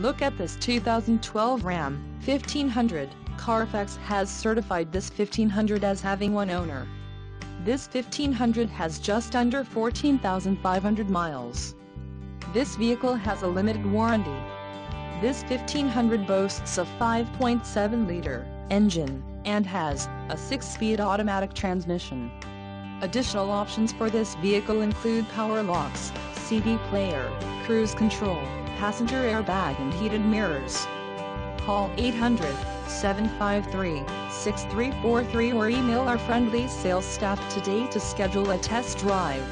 Look at this 2012 Ram 1500. Carfax has certified this 1500 as having one owner. This 1500 has just under 14,500 miles. This vehicle has a limited warranty. This 1500 boasts a 5.7-liter engine and has a 6-speed automatic transmission. Additional options for this vehicle include power locks, CD player, cruise control, passenger airbag and heated mirrors. Call 800-753-6343 or email our friendly sales staff today to schedule a test drive.